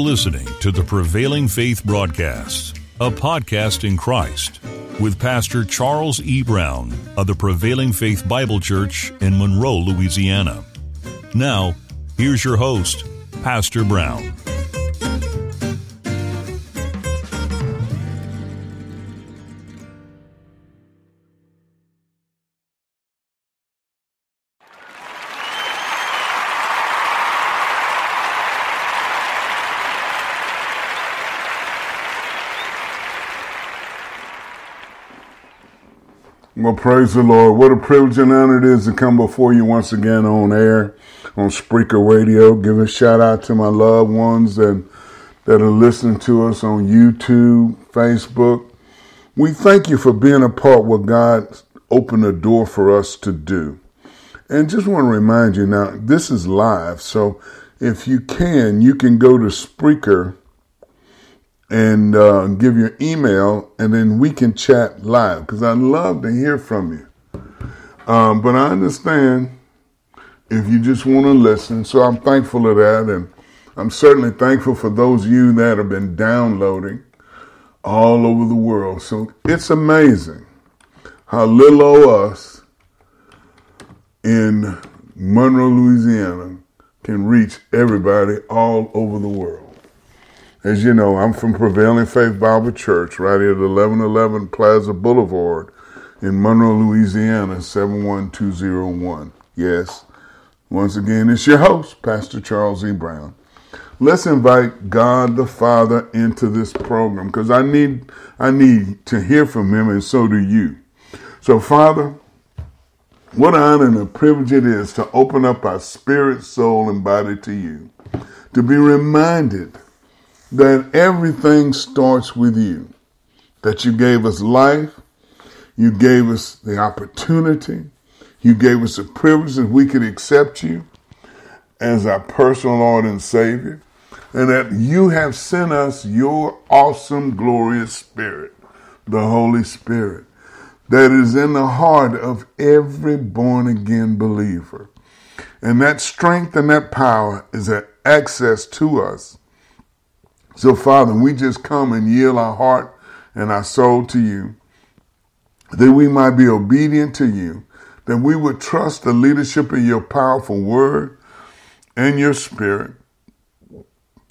listening to the Prevailing Faith Broadcast, a podcast in Christ, with Pastor Charles E. Brown of the Prevailing Faith Bible Church in Monroe, Louisiana. Now, here's your host, Pastor Brown. Well, praise the Lord. What a privilege and honor it is to come before you once again on air on Spreaker Radio. Give a shout out to my loved ones that, that are listening to us on YouTube, Facebook. We thank you for being a part what God opened the door for us to do. And just want to remind you now, this is live. So if you can, you can go to Spreaker and uh, give your email, and then we can chat live because I'd love to hear from you. Um, but I understand if you just want to listen, so I'm thankful of that, and I'm certainly thankful for those of you that have been downloading all over the world. So it's amazing how little of us in Monroe, Louisiana, can reach everybody all over the world. As you know, I'm from Prevailing Faith Bible Church right here at 1111 Plaza Boulevard in Monroe, Louisiana, 71201. Yes, once again, it's your host, Pastor Charles E. Brown. Let's invite God the Father into this program because I need I need to hear from him and so do you. So Father, what an honor and a privilege it is to open up our spirit, soul, and body to you. To be reminded that everything starts with you. That you gave us life, you gave us the opportunity, you gave us the privilege that we could accept you as our personal Lord and Savior, and that you have sent us your awesome, glorious Spirit, the Holy Spirit, that is in the heart of every born again believer. And that strength and that power is an access to us so, Father, we just come and yield our heart and our soul to you, that we might be obedient to you, that we would trust the leadership of your powerful word and your spirit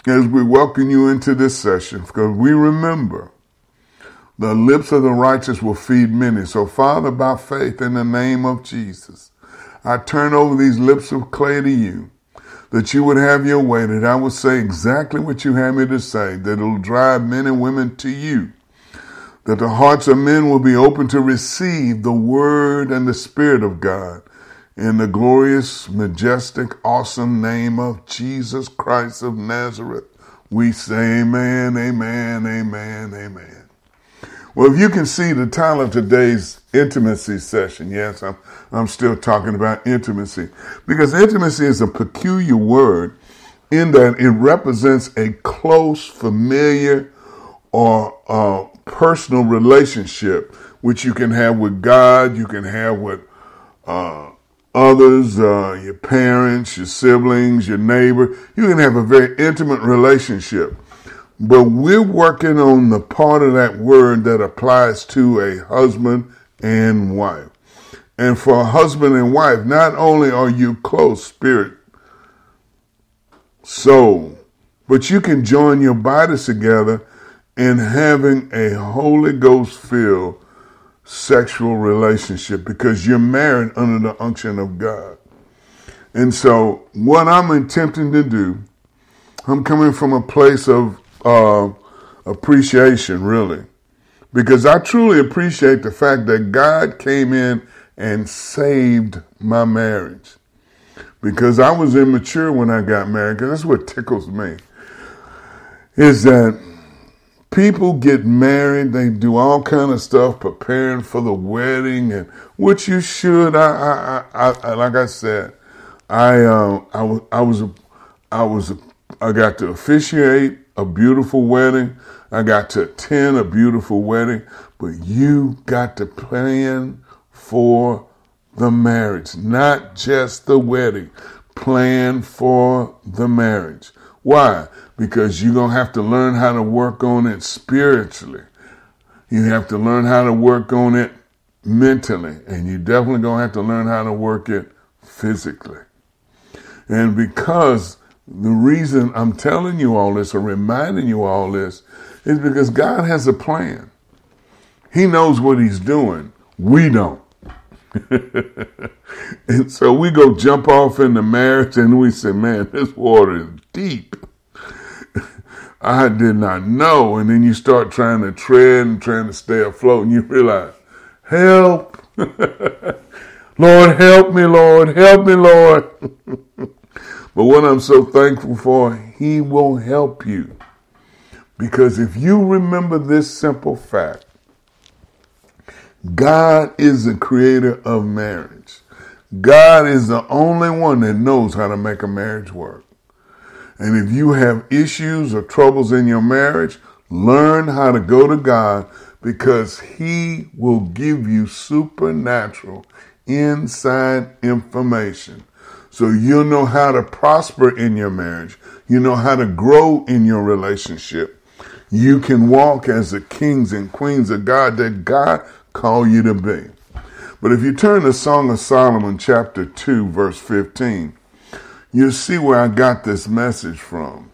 as we welcome you into this session, because we remember the lips of the righteous will feed many. So, Father, by faith in the name of Jesus, I turn over these lips of clay to you that you would have your way, that I would say exactly what you have me to say, that it'll drive men and women to you, that the hearts of men will be open to receive the word and the spirit of God. In the glorious, majestic, awesome name of Jesus Christ of Nazareth, we say amen, amen, amen, amen. Well, if you can see the title of today's intimacy session, yes, I'm, I'm still talking about intimacy because intimacy is a peculiar word in that it represents a close, familiar, or uh, personal relationship which you can have with God, you can have with uh, others, uh, your parents, your siblings, your neighbor. You can have a very intimate relationship. But we're working on the part of that word that applies to a husband and wife. And for a husband and wife, not only are you close spirit, soul, but you can join your bodies together in having a Holy Ghost filled sexual relationship because you're married under the unction of God. And so, what I'm attempting to do, I'm coming from a place of uh, appreciation, really, because I truly appreciate the fact that God came in and saved my marriage. Because I was immature when I got married, because that's what tickles me. Is that people get married, they do all kind of stuff, preparing for the wedding, and which you should. I, I, I, I like I said, I, uh, I was, I was, I was, I got to officiate a beautiful wedding. I got to attend a beautiful wedding, but you got to plan for the marriage, not just the wedding. Plan for the marriage. Why? Because you're going to have to learn how to work on it spiritually. You have to learn how to work on it mentally. And you're definitely going to have to learn how to work it physically. And because the reason I'm telling you all this or reminding you all this is because God has a plan. He knows what He's doing. We don't. and so we go jump off into marriage and we say, man, this water is deep. I did not know. And then you start trying to tread and trying to stay afloat and you realize, help. Lord, help me, Lord, help me, Lord. But what I'm so thankful for, He will help you. Because if you remember this simple fact, God is the creator of marriage. God is the only one that knows how to make a marriage work. And if you have issues or troubles in your marriage, learn how to go to God because He will give you supernatural inside information. So you'll know how to prosper in your marriage. You know how to grow in your relationship. You can walk as the kings and queens of God that God called you to be. But if you turn to Song of Solomon, chapter 2, verse 15, you'll see where I got this message from.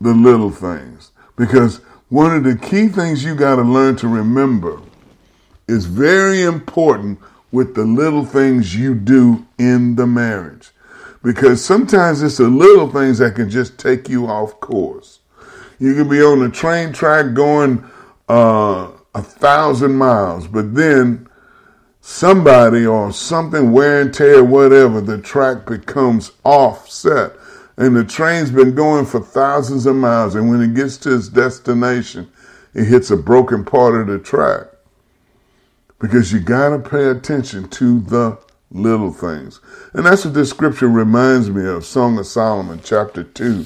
The little things. Because one of the key things you got to learn to remember is very important with the little things you do in the marriage. Because sometimes it's the little things that can just take you off course. You can be on a train track going uh, a thousand miles, but then somebody or something wear and tear, whatever, the track becomes offset. And the train's been going for thousands of miles, and when it gets to its destination, it hits a broken part of the track because you got to pay attention to the little things. And that's what this scripture reminds me of Song of Solomon, chapter 2,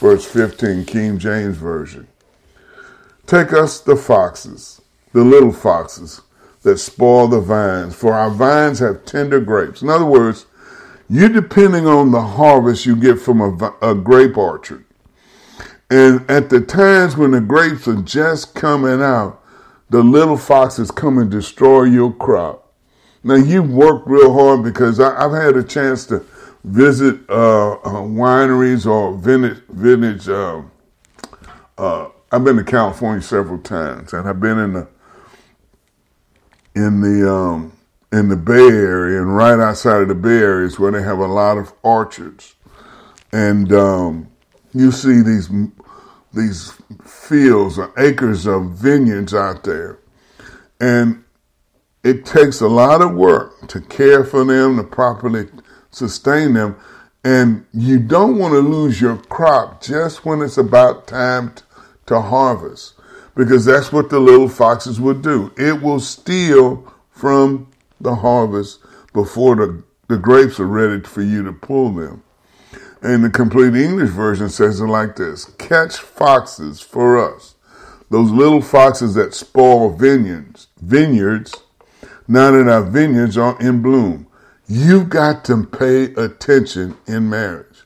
verse 15, King James Version. Take us the foxes, the little foxes that spoil the vines, for our vines have tender grapes. In other words, you're depending on the harvest you get from a, a grape orchard. And at the times when the grapes are just coming out, the little foxes come and destroy your crop. Now you worked real hard because I, have had a chance to visit uh, uh, wineries or vintage. vintage uh, uh, I've been to California several times, and I've been in the in the um, in the Bay Area, and right outside of the Bay Area is where they have a lot of orchards, and um, you see these these fields or acres of vineyards out there. And it takes a lot of work to care for them, to properly sustain them. And you don't want to lose your crop just when it's about time to harvest, because that's what the little foxes will do. It will steal from the harvest before the, the grapes are ready for you to pull them. And the complete English version says it like this Catch foxes for us, those little foxes that spoil vineyards, vineyards, now that our vineyards are in bloom. You've got to pay attention in marriage.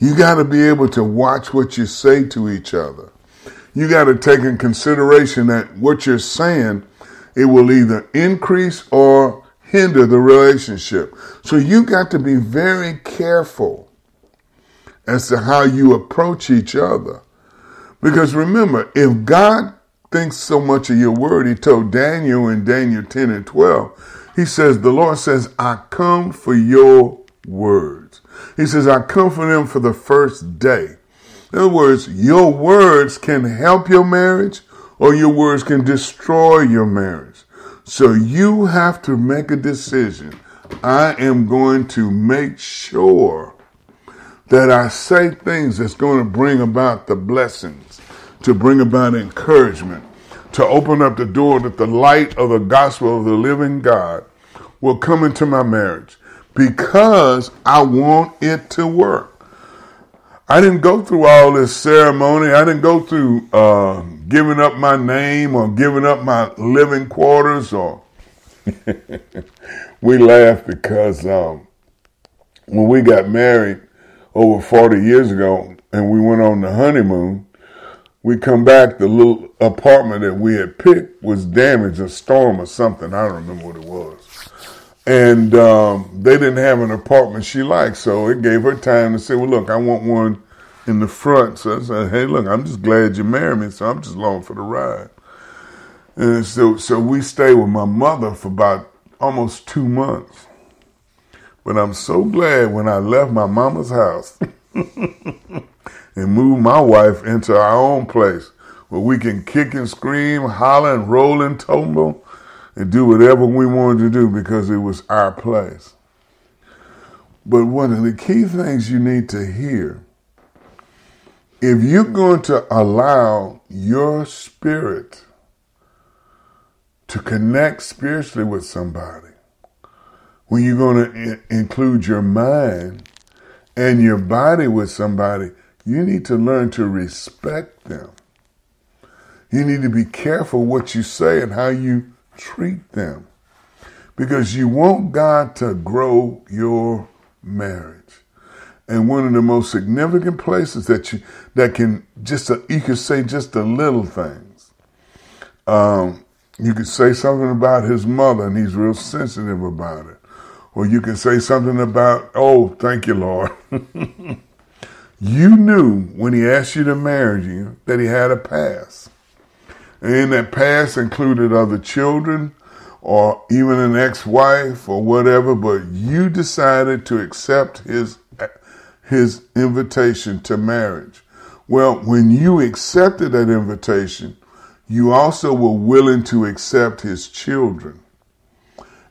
You got to be able to watch what you say to each other. You got to take in consideration that what you're saying, it will either increase or hinder the relationship. So you got to be very careful as to how you approach each other. Because remember, if God thinks so much of your word, he told Daniel in Daniel 10 and 12, he says, The Lord says, I come for your words. He says, I come for them for the first day. In other words, your words can help your marriage or your words can destroy your marriage. So you have to make a decision. I am going to make sure that I say things that's going to bring about the blessings, to bring about encouragement, to open up the door that the light of the gospel of the living God will come into my marriage because I want it to work. I didn't go through all this ceremony. I didn't go through uh, giving up my name or giving up my living quarters or we laugh because um, when we got married, over 40 years ago, and we went on the honeymoon. We come back, the little apartment that we had picked was damaged, a storm or something. I don't remember what it was. And um, they didn't have an apartment she liked, so it gave her time to say, well, look, I want one in the front. So I said, hey, look, I'm just glad you married me, so I'm just along for the ride. And so, so we stayed with my mother for about almost two months. But I'm so glad when I left my mama's house and moved my wife into our own place where we can kick and scream, holler and roll and tumble and do whatever we wanted to do because it was our place. But one of the key things you need to hear if you're going to allow your spirit to connect spiritually with somebody, when you're going to include your mind and your body with somebody, you need to learn to respect them. You need to be careful what you say and how you treat them because you want God to grow your marriage. And one of the most significant places that you that can just a, you could say just the little things. Um, you could say something about his mother, and he's real sensitive about it. Or you can say something about, oh, thank you, Lord. you knew when he asked you to marry you that he had a past. And that past included other children or even an ex-wife or whatever, but you decided to accept his his invitation to marriage. Well, when you accepted that invitation, you also were willing to accept his children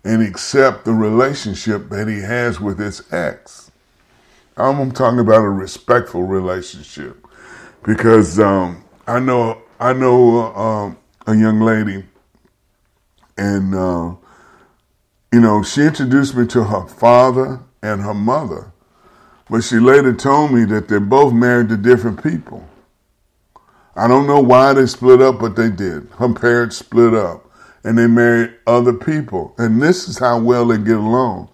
and accept the relationship that he has with his ex. I'm talking about a respectful relationship because um, I know I know uh, a young lady, and uh, you know she introduced me to her father and her mother, but she later told me that they're both married to different people. I don't know why they split up, but they did. Her parents split up and they married other people. And this is how well they get along.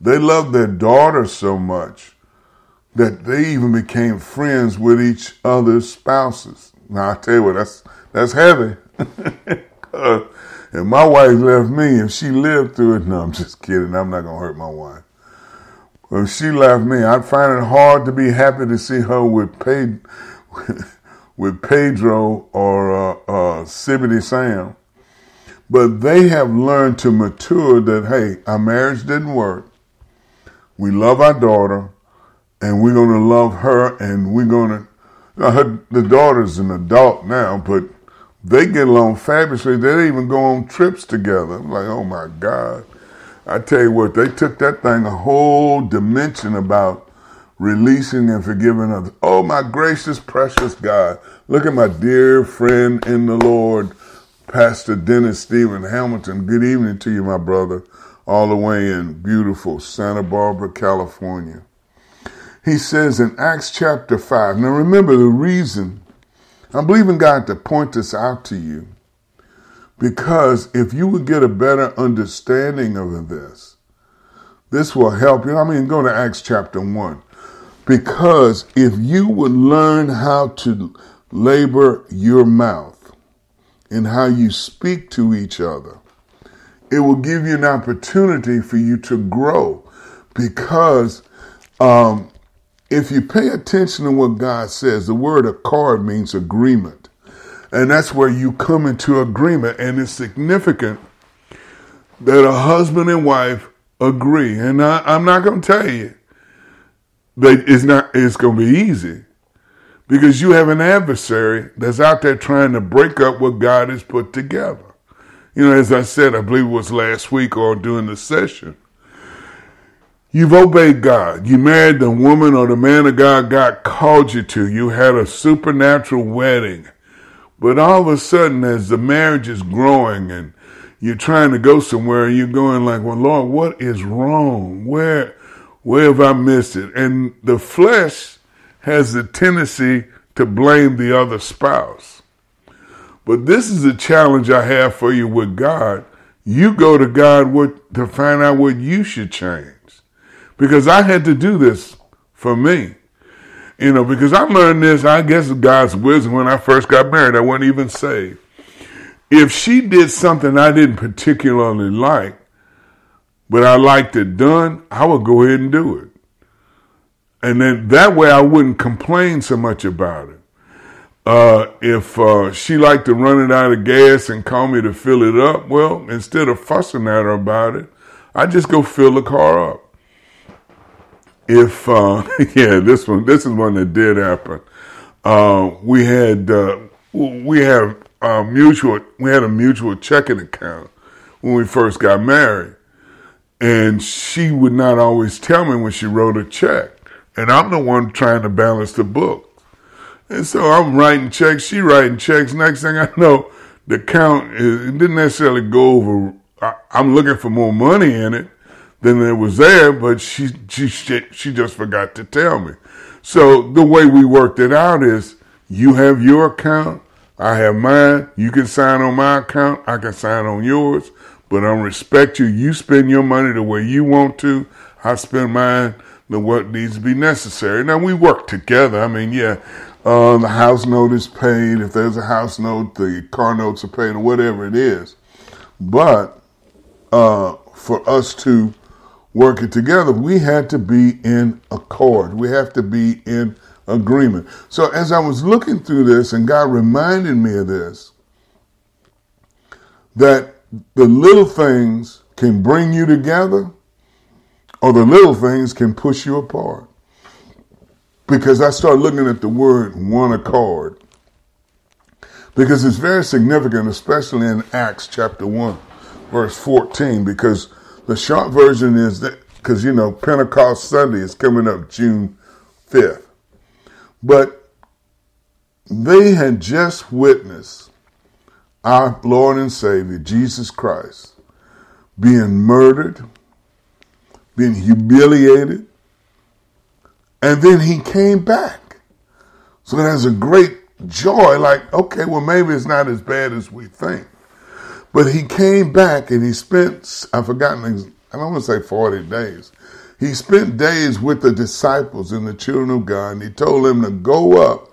They love their daughter so much that they even became friends with each other's spouses. Now I tell you what, that's that's heavy. and my wife left me, if she lived through it, no, I'm just kidding. I'm not gonna hurt my wife. If she left me, I'd find it hard to be happy to see her with Pedro, with Pedro or uh, uh, Sibbity Sam. But they have learned to mature that, hey, our marriage didn't work. We love our daughter and we're going to love her and we're going to, Now, her, the daughter's an adult now, but they get along fabulously. They even go on trips together. I'm like, oh my God. I tell you what, they took that thing a whole dimension about releasing and forgiving others. Oh my gracious, precious God. Look at my dear friend in the Lord, Pastor Dennis Stephen Hamilton. Good evening to you, my brother, all the way in beautiful Santa Barbara, California. He says in Acts chapter 5, now remember the reason, I'm believing God to point this out to you, because if you would get a better understanding of this, this will help you. I mean, go to Acts chapter 1. Because if you would learn how to labor your mouth and how you speak to each other, it will give you an opportunity for you to grow. Because um, if you pay attention to what God says, the word accord means agreement. And that's where you come into agreement. And it's significant that a husband and wife agree. And I, am not going to tell you that it's not, it's going to be easy because you have an adversary that's out there trying to break up what God has put together. You know, as I said, I believe it was last week or during the session. You've obeyed God. You married the woman or the man of God God called you to. You had a supernatural wedding. But all of a sudden, as the marriage is growing and you're trying to go somewhere, you're going like, well, Lord, what is wrong? Where, where have I missed it? And the flesh has the tendency to blame the other spouse. But this is a challenge I have for you with God. You go to God what, to find out what you should change. Because I had to do this for me. You know, because I learned this, I guess, God's wisdom when I first got married. I wasn't even saved. If she did something I didn't particularly like, but I liked it done, I would go ahead and do it. And then that way I wouldn't complain so much about it. Uh, if uh, she liked to run it out of gas and call me to fill it up, well, instead of fussing at her about it, I just go fill the car up. If uh, yeah, this one this is one that did happen. Uh, we had uh, we have a mutual we had a mutual checking account when we first got married, and she would not always tell me when she wrote a check, and I'm the one trying to balance the book. And so I'm writing checks, she writing checks. Next thing I know, the count is, it didn't necessarily go over. I, I'm looking for more money in it than it was there, but she, she, she just forgot to tell me. So the way we worked it out is you have your account, I have mine. You can sign on my account, I can sign on yours, but I respect you. You spend your money the way you want to. I spend mine the what needs to be necessary. Now we work together. I mean, yeah, uh, the house note is paid. If there's a house note, the car notes are paid, or whatever it is. But uh, for us to work it together, we had to be in accord. We have to be in agreement. So as I was looking through this, and God reminded me of this, that the little things can bring you together, or the little things can push you apart because I start looking at the word one accord. Because it's very significant, especially in Acts chapter 1, verse 14, because the short version is that, because you know, Pentecost Sunday is coming up June 5th. But they had just witnessed our Lord and Savior, Jesus Christ, being murdered, being humiliated, and then he came back. So there's a great joy, like, okay, well, maybe it's not as bad as we think. But he came back and he spent, I've forgotten, I don't want to say 40 days. He spent days with the disciples and the children of God, and he told them to go up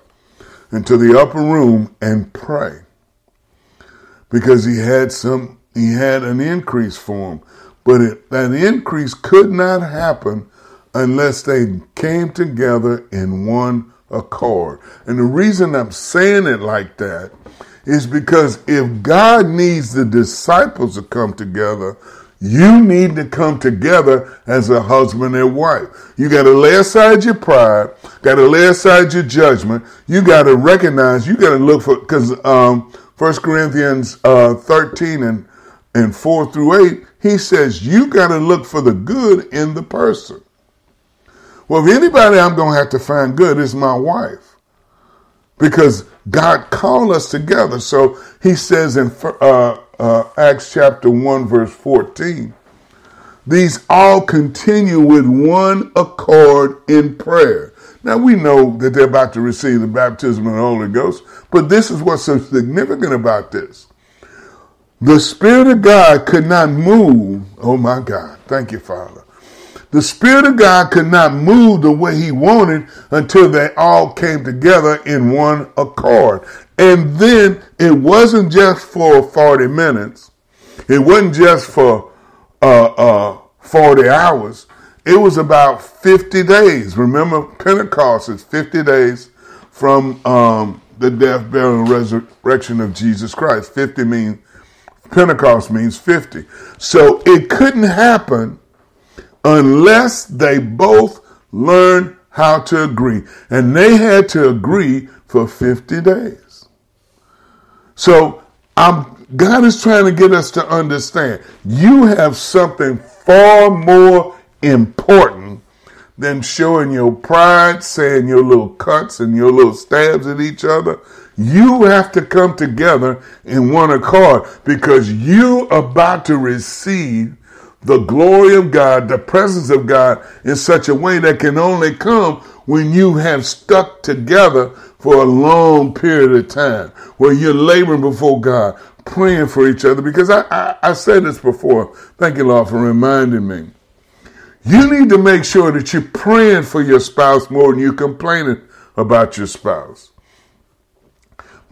into the upper room and pray. Because he had some, he had an increase for them. But it, that increase could not happen unless they came together in one accord. And the reason I'm saying it like that is because if God needs the disciples to come together, you need to come together as a husband and wife. You got to lay aside your pride, got to lay aside your judgment. You got to recognize, you got to look for, because um, 1 Corinthians uh, 13 and, and 4 through 8, he says, you got to look for the good in the person. Well, if anybody I'm going to have to find good is my wife. Because God called us together. So he says in uh, uh, Acts chapter 1, verse 14, these all continue with one accord in prayer. Now we know that they're about to receive the baptism of the Holy Ghost, but this is what's so significant about this. The Spirit of God could not move. Oh my God. Thank you, Father the Spirit of God could not move the way He wanted until they all came together in one accord. And then it wasn't just for 40 minutes, it wasn't just for uh, uh, 40 hours, it was about 50 days. Remember, Pentecost is 50 days from um, the death, burial, and resurrection of Jesus Christ. 50 means, Pentecost means 50. So it couldn't happen unless they both learned how to agree. And they had to agree for 50 days. So I'm, God is trying to get us to understand you have something far more important than showing your pride, saying your little cuts and your little stabs at each other. You have to come together in one accord because you about to receive the glory of God, the presence of God in such a way that can only come when you have stuck together for a long period of time, where you're laboring before God, praying for each other. Because I, I, I said this before. Thank you, Lord, for reminding me. You need to make sure that you're praying for your spouse more than you're complaining about your spouse.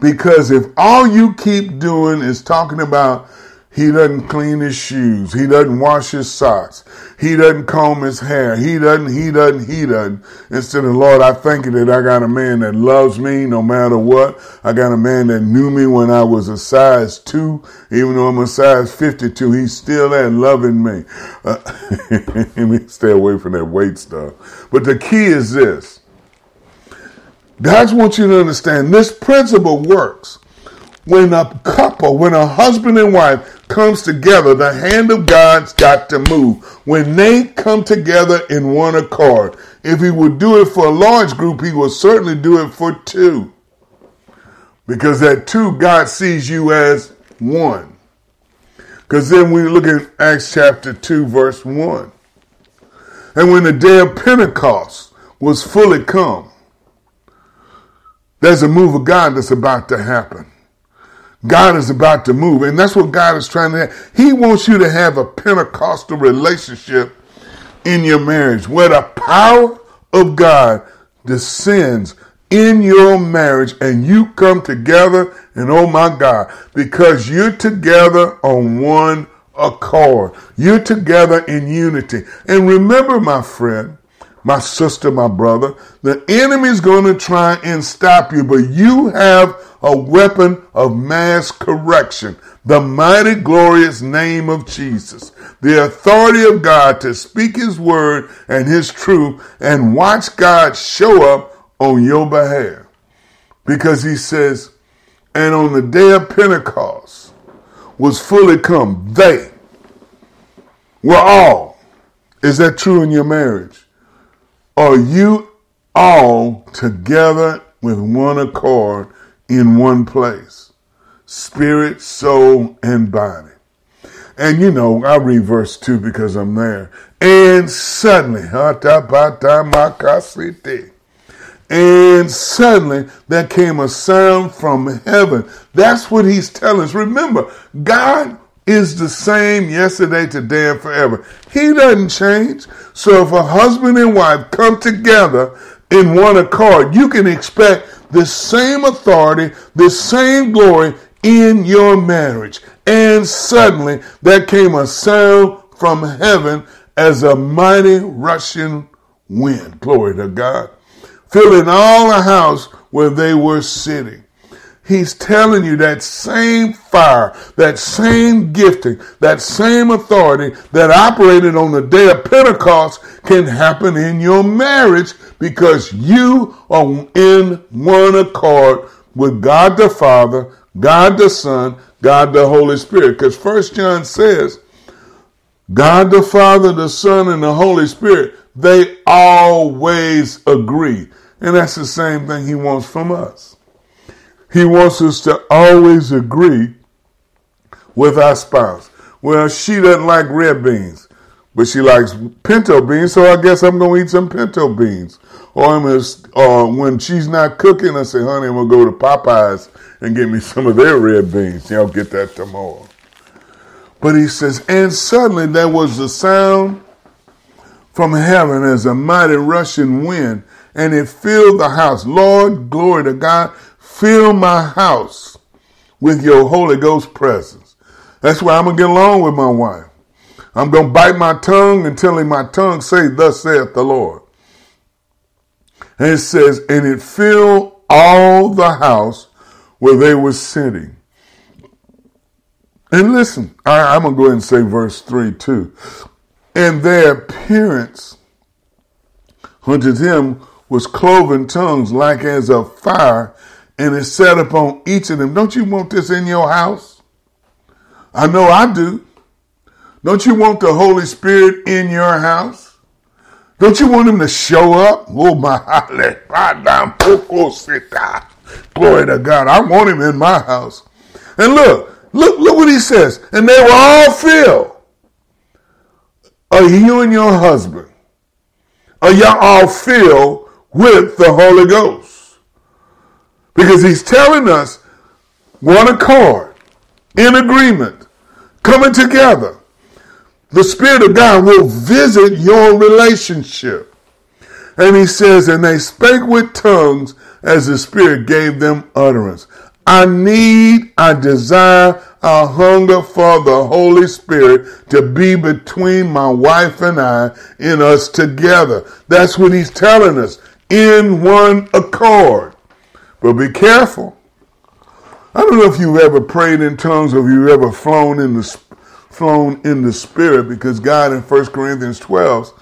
Because if all you keep doing is talking about he doesn't clean his shoes. He doesn't wash his socks. He doesn't comb his hair. He doesn't, he doesn't, he doesn't. Instead of, Lord, I thank you that I got a man that loves me no matter what. I got a man that knew me when I was a size two. Even though I'm a size 52, he's still there loving me. Uh, let me stay away from that weight stuff. But the key is this. God wants you to understand this principle works when a couple, when a husband and wife comes together, the hand of God's got to move. When they come together in one accord, if he would do it for a large group, he will certainly do it for two. Because that two, God sees you as one. Because then we look at Acts chapter 2, verse 1. And when the day of Pentecost was fully come, there's a move of God that's about to happen. God is about to move. And that's what God is trying to have. He wants you to have a Pentecostal relationship in your marriage where the power of God descends in your marriage and you come together and oh my God, because you're together on one accord. You're together in unity. And remember, my friend, my sister, my brother, the enemy's going to try and stop you, but you have a weapon of mass correction. The mighty, glorious name of Jesus. The authority of God to speak His word and His truth and watch God show up on your behalf. Because He says, and on the day of Pentecost was fully come, they were all. Is that true in your marriage? Are you all together with one accord in one place spirit, soul, and body. And you know, I read verse 2 because I'm there. And suddenly, and suddenly there came a sound from heaven. That's what he's telling us. Remember, God is the same yesterday, today, and forever. He doesn't change. So if a husband and wife come together in one accord, you can expect the same authority, the same glory in your marriage. And suddenly there came a sound from heaven as a mighty rushing wind. Glory to God. Filling all the house where they were sitting. He's telling you that same fire, that same gifting, that same authority that operated on the day of Pentecost can happen in your marriage because you are in one accord with God the Father, God the Son, God the Holy Spirit. Because First John says, God the Father, the Son, and the Holy Spirit, they always agree. And that's the same thing he wants from us. He wants us to always agree with our spouse. Well, she doesn't like red beans, but she likes pinto beans, so I guess I'm going to eat some pinto beans. Or uh, when she's not cooking, I say, honey, I'm going to go to Popeyes and get me some of their red beans. Y'all get that tomorrow. But he says, and suddenly there was a sound from heaven as a mighty rushing wind, and it filled the house. Lord, glory to God. Fill my house with your Holy Ghost presence. That's why I'm going to get along with my wife. I'm going to bite my tongue telling my tongue, say, Thus saith the Lord. And it says, And it filled all the house where they were sitting. And listen, I, am going to go ahead and say verse 3 too. And their appearance unto them was cloven tongues like as of fire, and it set upon each of them. Don't you want this in your house? I know I do. Don't you want the Holy Spirit in your house? Don't you want him to show up? Oh my Glory to God. I want him in my house. And look, look, look what he says. And they were all filled. Are you and your husband? Are y'all all filled with the Holy Ghost? Because he's telling us one accord, in agreement, coming together. The Spirit of God will visit your relationship. And he says, and they spake with tongues as the Spirit gave them utterance. I need, I desire, I hunger for the Holy Spirit to be between my wife and I in us together. That's what he's telling us in one accord. But be careful. I don't know if you've ever prayed in tongues or if you've ever flown in the flown in the spirit because God in 1 Corinthians 12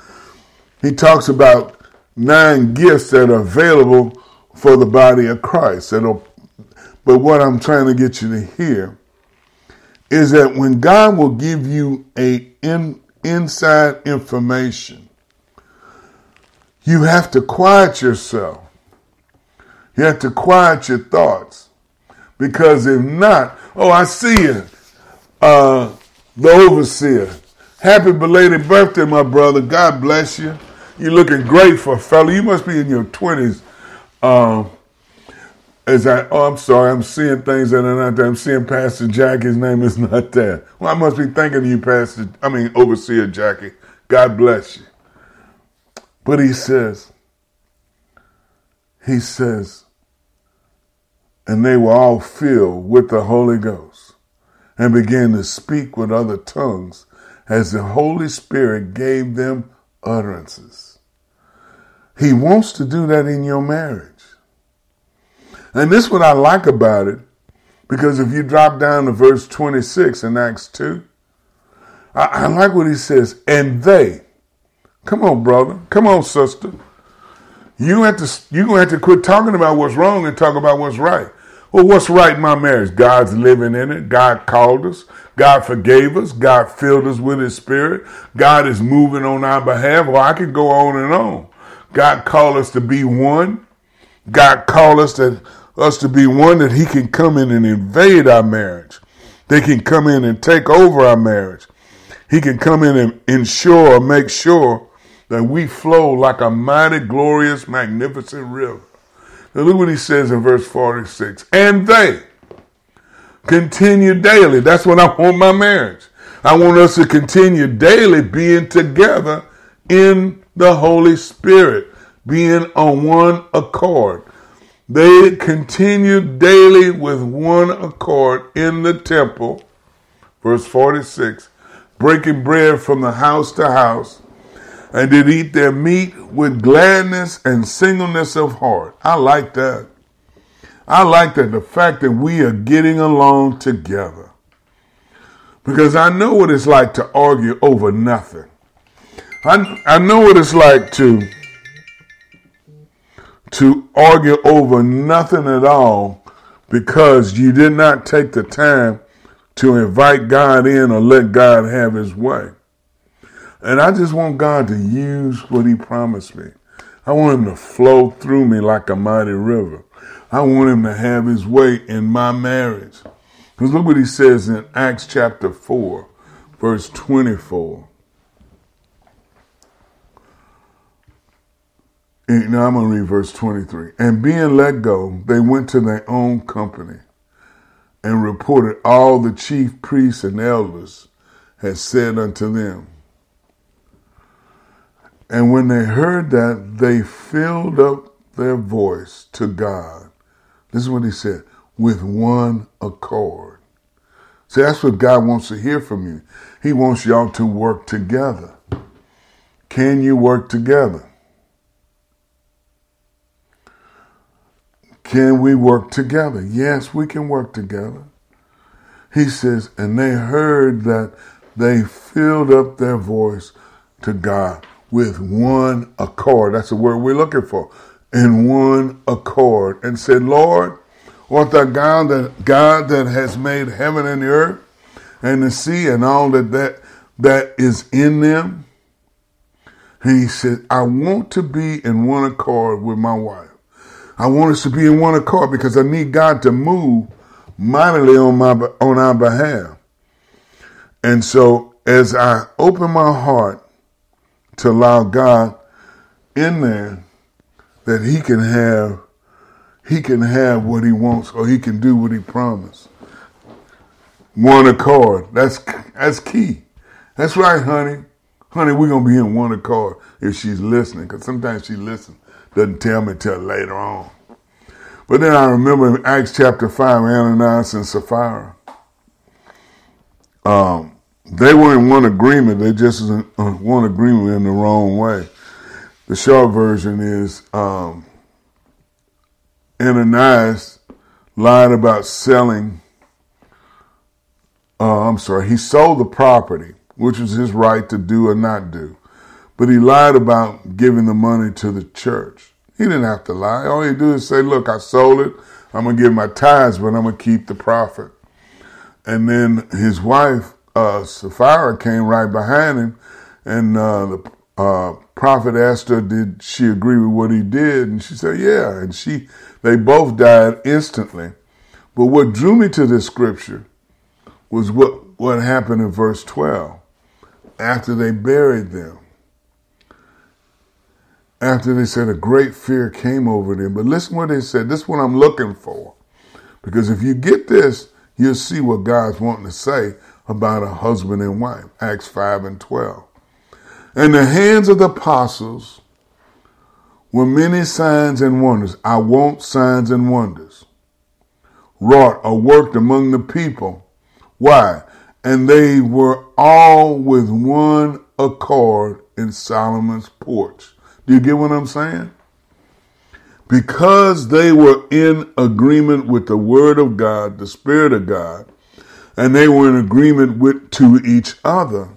he talks about nine gifts that are available for the body of Christ. But what I'm trying to get you to hear is that when God will give you a in, inside information, you have to quiet yourself. You have to quiet your thoughts. Because if not, oh, I see you, uh, the overseer. Happy belated birthday, my brother. God bless you. You're looking great for a fellow. You must be in your 20s. Um, as I, oh, I'm sorry, I'm seeing things that are not there. I'm seeing Pastor Jackie. His name is not there. Well, I must be thinking of you, Pastor, I mean, Overseer Jackie. God bless you. But he says, he says, and they were all filled with the Holy Ghost and began to speak with other tongues as the Holy Spirit gave them utterances. He wants to do that in your marriage. And this is what I like about it, because if you drop down to verse 26 in Acts 2, I, I like what he says, and they, come on, brother, come on, sister. You have to you're gonna have to quit talking about what's wrong and talk about what's right. Well, what's right in my marriage? God's living in it. God called us. God forgave us. God filled us with His Spirit. God is moving on our behalf. Well, I could go on and on. God called us to be one. God called us to us to be one that He can come in and invade our marriage. They can come in and take over our marriage. He can come in and ensure make sure that we flow like a mighty, glorious, magnificent river. Now look what he says in verse 46. And they continue daily. That's what I want my marriage. I want us to continue daily being together in the Holy Spirit, being on one accord. They continued daily with one accord in the temple, verse 46, breaking bread from the house to house, and did eat their meat with gladness and singleness of heart. I like that. I like that the fact that we are getting along together. Because I know what it's like to argue over nothing. I, I know what it's like to to argue over nothing at all because you did not take the time to invite God in or let God have his way. And I just want God to use what he promised me. I want him to flow through me like a mighty river. I want him to have his way in my marriage. Because look what he says in Acts chapter 4, verse 24. Now I'm going to read verse 23. And being let go, they went to their own company and reported all the chief priests and elders had said unto them. And when they heard that, they filled up their voice to God. This is what he said with one accord. See, that's what God wants to hear from you. He wants y'all to work together. Can you work together? Can we work together? Yes, we can work together. He says, and they heard that they filled up their voice to God with one accord. That's the word we're looking for. In one accord. And said, Lord, what the God that God that has made heaven and the earth and the sea and all that that, that is in them. And he said, I want to be in one accord with my wife. I want us to be in one accord because I need God to move mightily on my on our behalf. And so as I open my heart to allow God in there that he can have he can have what he wants or he can do what he promised. One accord. That's that's key. That's right, honey. honey, we're to be in one accord if she's listening, because sometimes she listens, doesn't tell me till later on. But then I remember in Acts chapter 5, Ananias and Sapphira, um, they were in one agreement. They just in uh, one agreement in the wrong way. The short version is um, Ananias lied about selling. Uh, I'm sorry, he sold the property, which was his right to do or not do. But he lied about giving the money to the church. He didn't have to lie. All he do is say, Look, I sold it. I'm to give my tithes, but I'm to keep the profit. And then his wife, uh, Sapphira, came right behind him, and uh, the uh, prophet asked her, "Did she agree with what he did?" And she said, "Yeah." And she, they both died instantly. But what drew me to this scripture was what what happened in verse twelve after they buried them. After they said a great fear came over them. But listen what they said. This is what I'm looking for. Because if you get this, you'll see what God's wanting to say about a husband and wife. Acts 5 and 12. In the hands of the apostles were many signs and wonders. I want signs and wonders. Wrought or worked among the people. Why? And they were all with one accord in Solomon's porch. Do you get what I'm saying? Because they were in agreement with the Word of God, the Spirit of God, and they were in agreement with to each other,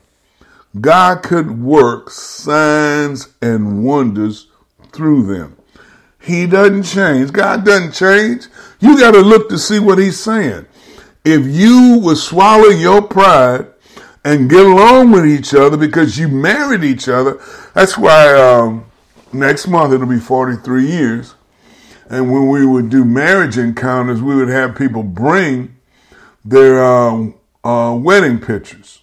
God could work signs and wonders through them. He doesn't change. God doesn't change. You got to look to see what he's saying. If you would swallow your pride and get along with each other because you married each other, that's why um, next month it'll be 43 years. And when we would do marriage encounters, we would have people bring their um, uh, wedding pictures.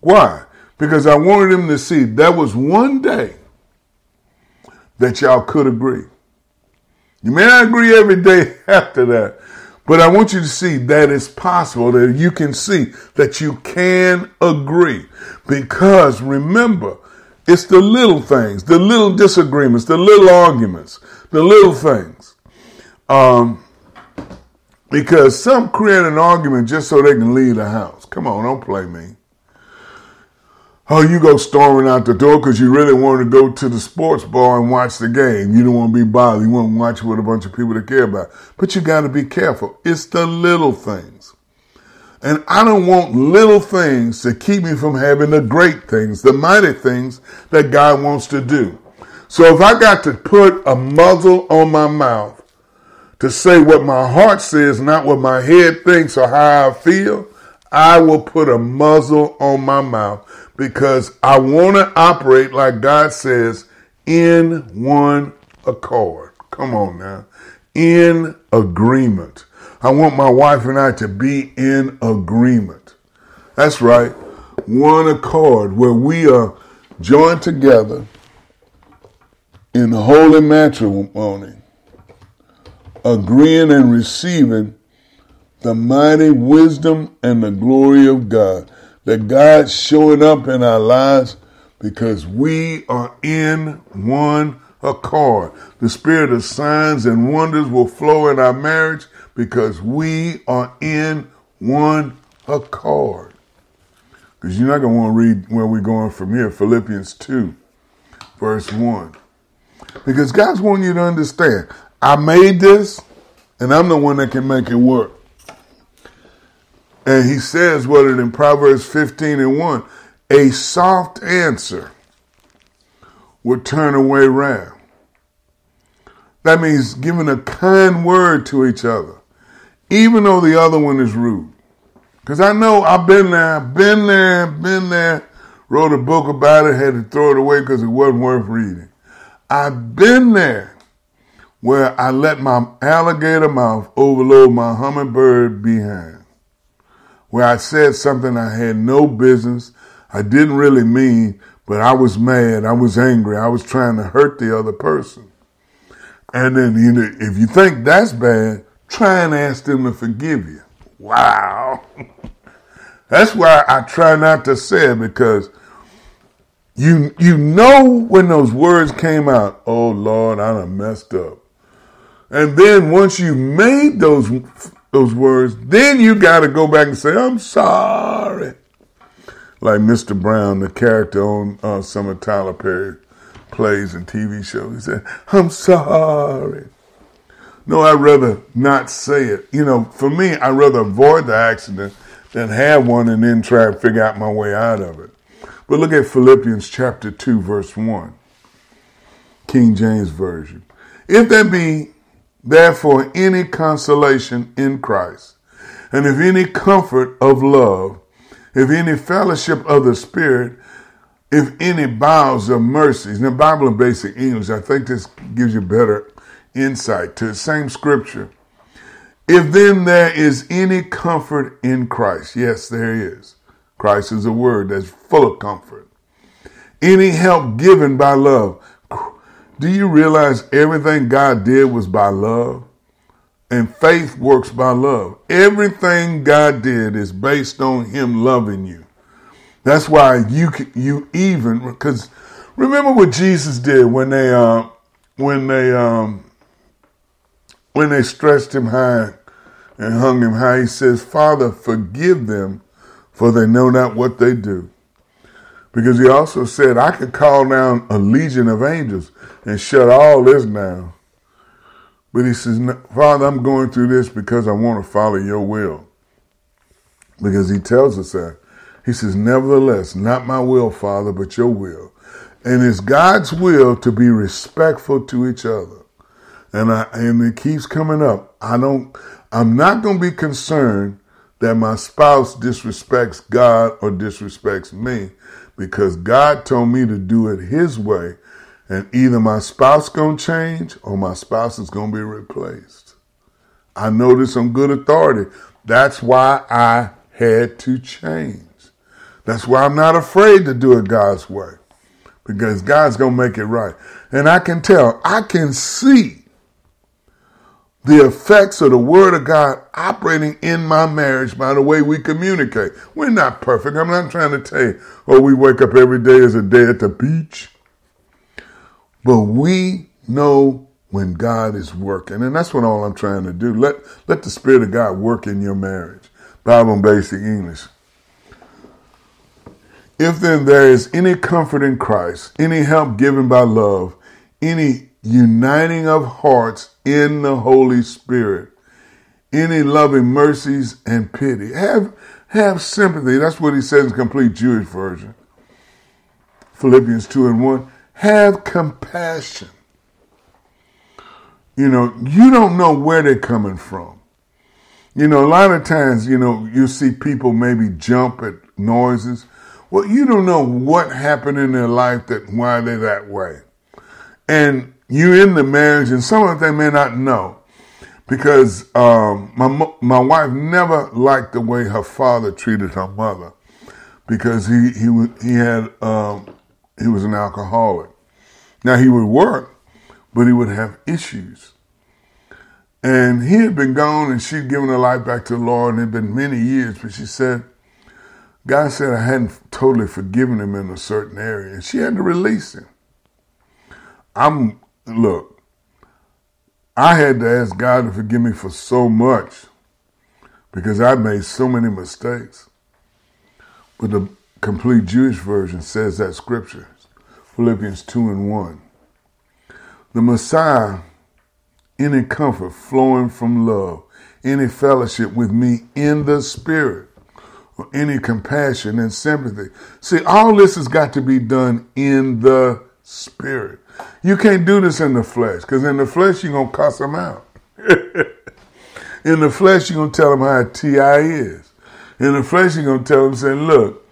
Why? because I wanted them to see that was one day that y'all could agree. You may not agree every day after that, but I want you to see that it's possible that you can see that you can agree. Because remember, it's the little things, the little disagreements, the little arguments, the little things. Um, because some create an argument just so they can leave the house. Come on, don't play me. Oh, you go storming out the door because you really want to go to the sports bar and watch the game. You don't want to be bothered. You want to watch with a bunch of people that care about. It. But you got to be careful. It's the little things. And I don't want little things to keep me from having the great things, the mighty things that God wants to do. So if I got to put a muzzle on my mouth to say what my heart says, not what my head thinks or how I feel, I will put a muzzle on my mouth because I want to operate like God says in one accord. Come on now. In agreement. I want my wife and I to be in agreement. That's right. One accord where we are joined together in holy matrimony, agreeing and receiving the mighty wisdom and the glory of God that God's showing up in our lives because we are in one accord. The spirit of signs and wonders will flow in our marriage because we are in one accord. Because you're not going to want to read where we're going from here Philippians 2, verse 1. Because God's wanting you to understand I made this, and I'm the one that can make it work. And he says what it in Proverbs 15 and 1 a soft answer would turn away wrath. That means giving a kind word to each other, even though the other one is rude. Because I know I've been there, been there, been there, wrote a book about it, had to throw it away because it wasn't worth reading. I've been there where I let my alligator mouth overload my hummingbird behind where I said something I had no business, I didn't really mean, but I was mad, I was angry, I was trying to hurt the other person. And then, you know, if you think that's bad, try and ask them to forgive you. Wow. that's why I try not to say it because you you know when those words came out, oh Lord, I done messed up. And then once you made those those words, then you got to go back and say, I'm sorry. Like Mr. Brown, the character on uh, some of Tyler Perry plays and TV shows, he said, I'm sorry. No, I'd rather not say it. You know, for me, I'd rather avoid the accident than have one and then try to figure out my way out of it. But look at Philippians chapter 2, verse 1, King James Version. If there be therefore any consolation in Christ, and if any comfort of love, if any fellowship of the Spirit, if any bowels of mercies. Now, the Bible in basic English, I think this gives you better insight to the same scripture. If then there is any comfort in Christ, yes, there is. Christ is a word that's full of comfort. Any help given by love. Do you realize everything God did was by love? And faith works by love. Everything God did is based on Him loving you. That's why you you even because remember what Jesus did when they uh, when they um, when they stretched him high and hung him high. He says, "Father, forgive them, for they know not what they do. Because he also said, I could call down a legion of angels and shut all this down. But he says, Father, I'm going through this because I want to follow your will. Because he tells us that. He says, Nevertheless, not my will, Father, but your will. And it's God's will to be respectful to each other. And I and it keeps coming up. I don't I'm not gonna be concerned that my spouse disrespects God or disrespects me because God told me to do it his way and either my spouse to change or my spouse is to be replaced. I know this on good authority. That's why I had to change. That's why I'm not afraid to do it God's way because God's to make it right. And I can tell, I can see the effects of the Word of God operating in my marriage by the way we communicate. We're not perfect. I'm not trying to tell you, oh, we wake up every day as a day at the beach. But we know when God is working. And that's what all I'm trying to do. Let, let the Spirit of God work in your marriage. Bible and basic English. If then there is any comfort in Christ, any help given by love, any uniting of hearts in the Holy Spirit, any loving mercies and pity. Have, have sympathy. That's what he says in complete Jewish version. Philippians 2 and 1. Have compassion. You know, you don't know where they're coming from. You know, a lot of times, you know, you see people maybe jump at noises. Well, you don't know what happened in their life that why they're that way. And you in the marriage, and some of them may not know because um, my my wife never liked the way her father treated her mother because he he he had um, he was an alcoholic. Now he would work, but he would have issues. And he had been gone, and she'd given her life back to the Lord, and it had been many years. But she said, God said I hadn't totally forgiven him in a certain area, and she had to release him. I'm look, I had to ask God to forgive me for so much because I made so many mistakes. But the complete Jewish version says that scripture, Philippians 2 and 1. The Messiah, any comfort flowing from love, any fellowship with me in the Spirit, or any compassion and sympathy. See, all this has got to be done in the Spirit. You can't do this in the flesh because in the flesh you're to cuss them out. in the flesh you're to tell them how T.I. is. In the flesh you're to tell them, say, look,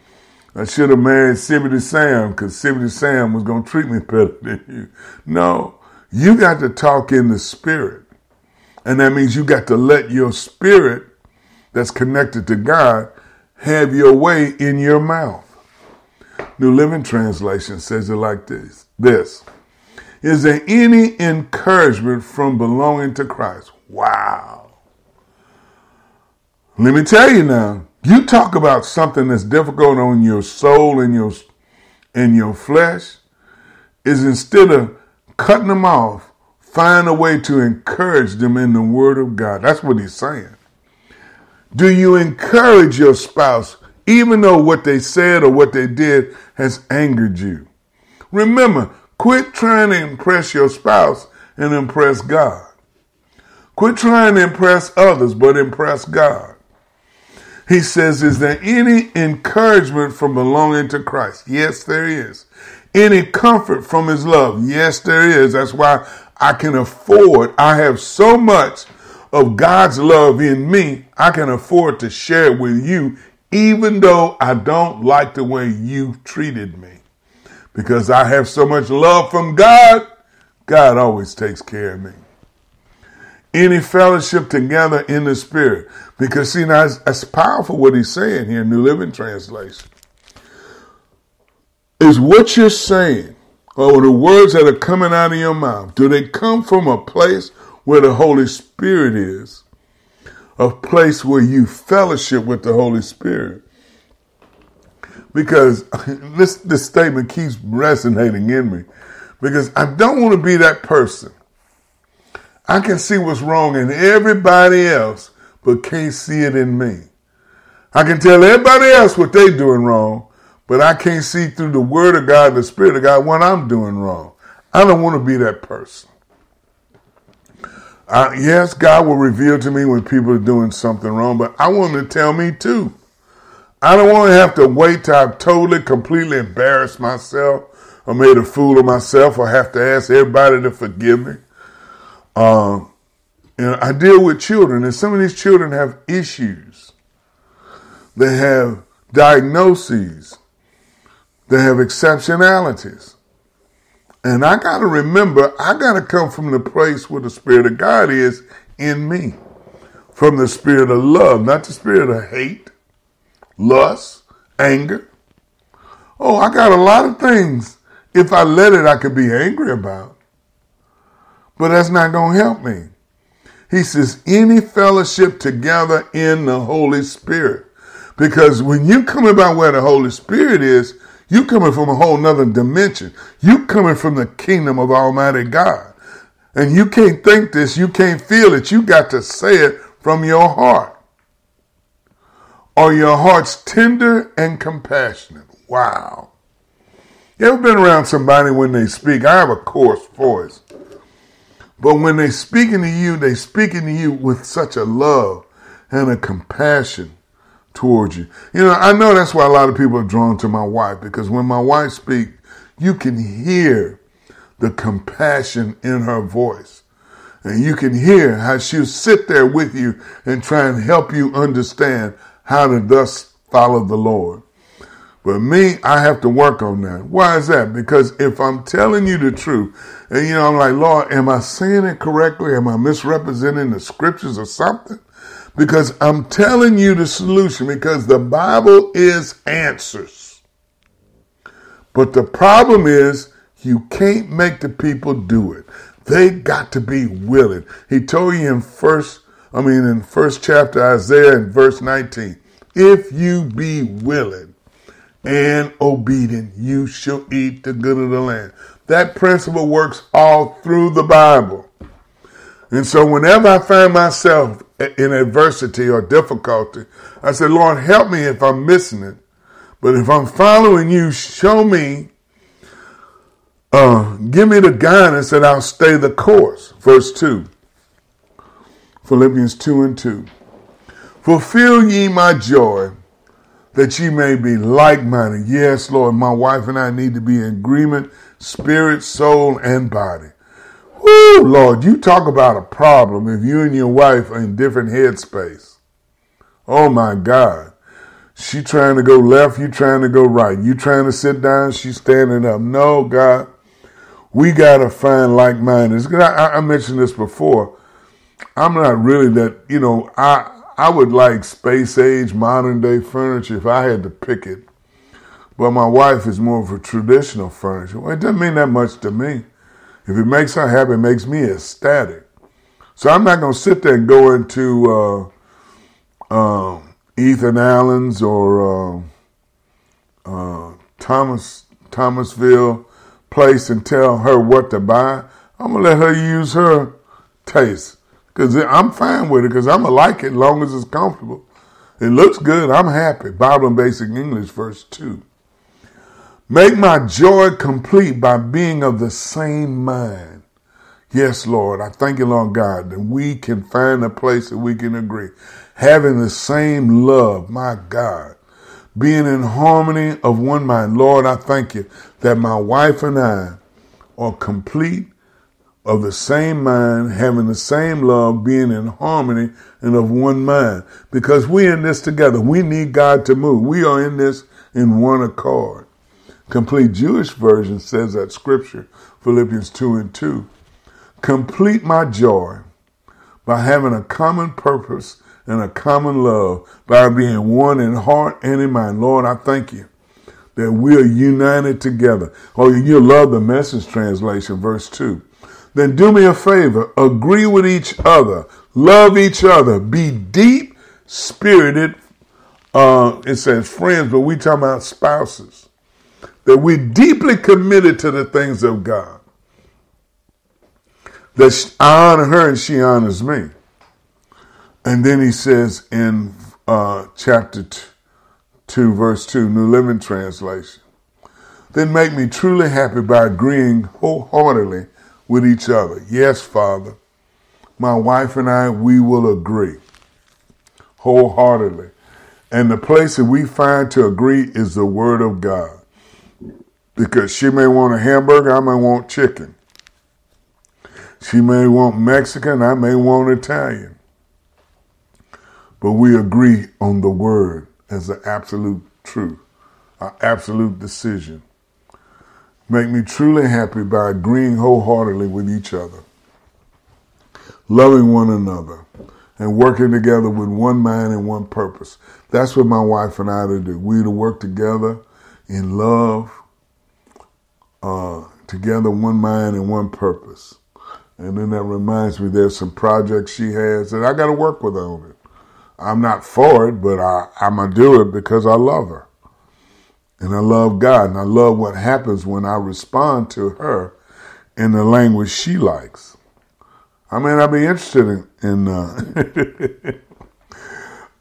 I should have married Sibbity Sam because Sibbity Sam was going to treat me better than you. No, you got to talk in the spirit. And that means you got to let your spirit that's connected to God have your way in your mouth. New Living Translation says it like this. This. Is there any encouragement from belonging to Christ? Wow. Let me tell you now, you talk about something that's difficult on your soul and your in your flesh is instead of cutting them off, find a way to encourage them in the Word of God. That's what he's saying. Do you encourage your spouse even though what they said or what they did has angered you? Remember, quit trying to impress your spouse and impress God. Quit trying to impress others, but impress God. He says, Is there any encouragement from belonging to Christ? Yes, there is. Any comfort from his love? Yes, there is. That's why I can afford, I have so much of God's love in me, I can afford to share it with you, even though I don't like the way you treated me. Because I have so much love from God, God always takes care of me. Any fellowship together in the Spirit. Because, see, now it's, powerful what he's saying here, New Living Translation. Is what you're saying, or the words that are coming out of your mouth, do they come from a place where the Holy Spirit is, a place where you fellowship with the Holy Spirit. Because this, this statement keeps resonating in me. Because I don't want to be that person. I can see what's wrong in everybody else, but can't see it in me. I can tell everybody else what they're doing wrong, but I can't see through the Word of God, the Spirit of God, what I'm doing wrong. I don't want to be that person. Yes, God will reveal to me when people are doing something wrong, but I want to tell me too. I don't want to have to wait till I've totally, completely embarrassed myself or made a fool of myself or have to ask everybody to forgive me. Um, you know, I deal with children, and some of these children have issues. They have diagnoses. They have exceptionalities. And I got to remember, I got to come from the place where the Spirit of God is in me. From the spirit of love, not the spirit of hate, lust, anger. Oh, I got a lot of things. If I let it, I could be angry about. But that's not going to help me. He says, any fellowship together in the Holy Spirit. Because when you come about where the Holy Spirit is, you coming from a whole nother dimension. You coming from the kingdom of Almighty God. And you can't think this, you can't feel it. You got to say it from your heart. Are your hearts tender and compassionate? Wow. You ever been around somebody when they speak? I have a coarse voice. But when they speaking to you, they speaking to you with such a love and a compassion towards you. You know, I know that's why a lot of people are drawn to my wife because when my wife speaks, you can hear the compassion in her voice. And you can hear how she'll sit there with you and try and help you understand how to thus follow the Lord. But me, I have to work on that. Why is that? Because if I'm telling you the truth, and you know, I'm like, Lord, am I saying it correctly? Am I misrepresenting the scriptures or something? Because I'm telling you the solution because the Bible is answers. But the problem is you can't make the people do it. They got to be willing. He told you in first, I mean in first chapter Isaiah in verse 19, if you be willing and obedient, you shall eat the good of the land. That principle works all through the Bible. And so whenever I find myself in adversity or difficulty, I say, Lord, help me if I'm missing it. But if I'm following you, show me, uh, give me the guidance that I'll stay the course. Verse 2. Philippians 2 and 2. Fulfill ye my joy that ye may be like minded. Yes, Lord, my wife and I need to be in agreement, spirit, soul, and body. Woo, Lord, you talk about a problem if you and your wife are in different headspace. Oh my God. She trying to go left, you trying to go right. You trying to sit down, she standing up. No, God, we got to find like minded. I, I mentioned this before. I'm not really that, you know, I, I would like space age, modern day furniture if I had to pick it. But my wife is more of a traditional furniture. Well, it doesn't mean that much to me. If it makes her happy, it makes me ecstatic. So I'm not going to sit there and go into uh, uh, Ethan Allen's or uh, uh Thomas Thomasville place and tell her what to buy. I'm gonna let her use her taste because I'm fine with it because I'm gonna like it as long as it's comfortable. It looks good. I'm happy. Bible and Basic English, verse two. Make my joy complete by being of the same mind. Yes, Lord, I thank you, Lord God, that we can find a place that we can agree. Having the same love, my God. Being in harmony of one mind. Lord, I thank you that my wife and I are complete of the same mind, having the same love, being in harmony and of one mind. Because we're in this together. We need God to move. We are in this in one accord. Complete Jewish version says that scripture, Philippians 2 and 2. Complete my joy by having a common purpose and a common love, by being one in heart and in mind. Lord, I thank you that we are united together. Oh, you love the message translation, verse 2 then do me a favor, agree with each other, love each other, be deep spirited. Uh, it says friends, but we talking about spouses. That we're deeply committed to the things of God. That I honor her and she honors me. And then he says in uh, chapter two, 2, verse 2, New Living Translation, then make me truly happy by agreeing wholeheartedly with each other. Yes, Father, my wife and I, we will agree wholeheartedly. And the place that we find to agree is the Word of God. Because she may want a hamburger, I may want chicken. She may want Mexican, I may want Italian. But we agree on the Word as the absolute truth, our absolute decision. Make me truly happy by agreeing wholeheartedly with each other, loving one another, and working together with one mind and one purpose. That's what my wife and I to do. We to work together in love, uh, together one mind and one purpose. And then that reminds me there's some projects she has that I got to work with on it. I'm not for it, but I, I'm going to do it because I love her. And I love God and I love what happens when I respond to her in the language she likes. I mean, I'd be interested in, in uh,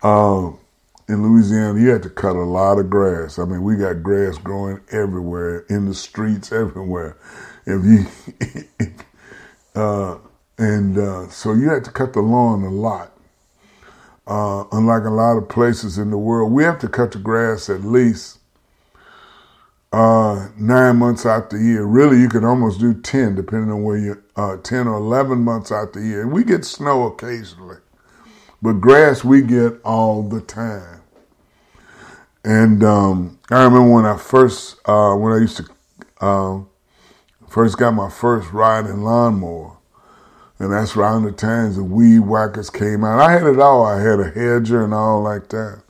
uh, in Louisiana, you had to cut a lot of grass. I mean, we got grass growing everywhere, in the streets, everywhere. If you, uh, and uh, so you had to cut the lawn a lot. Uh, unlike a lot of places in the world, we have to cut the grass at least uh, nine months out the year. Really, you can almost do 10, depending on where you uh, 10 or 11 months out the year. We get snow occasionally, but grass we get all the time. And um, I remember when I first, uh, when I used to, uh, first got my first riding lawnmower. And that's around the times the weed whackers came out. I had it all. I had a hedger and all like that